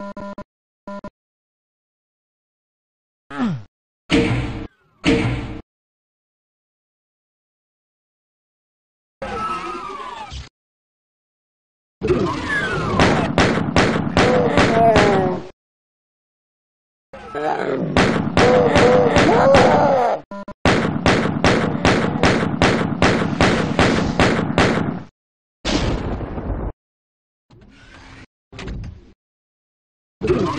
Oh. you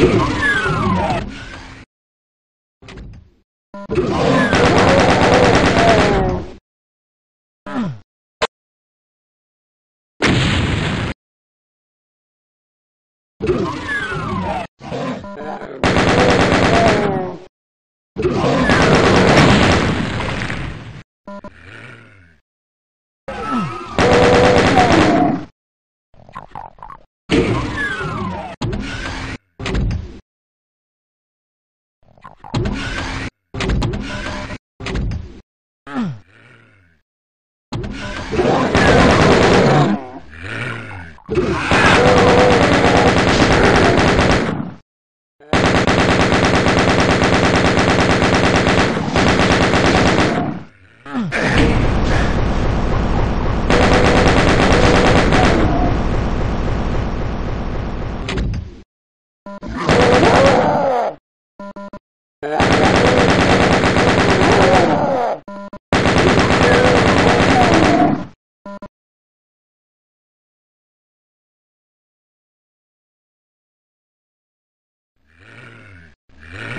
you Ugh.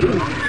Thank you.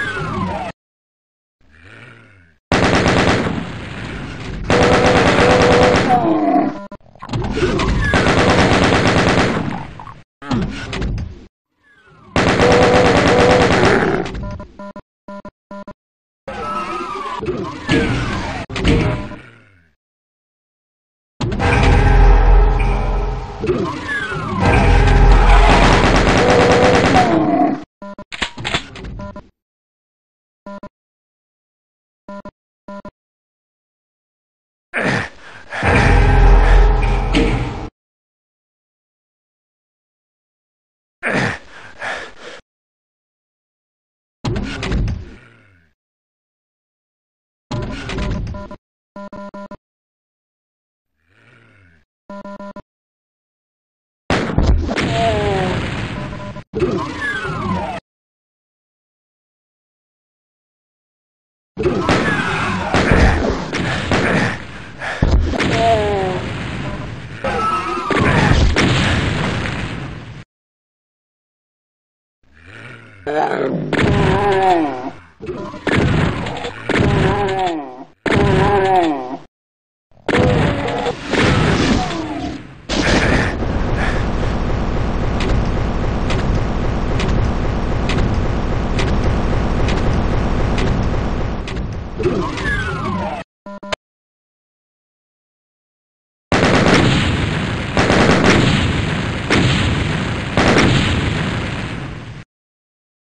Yeah.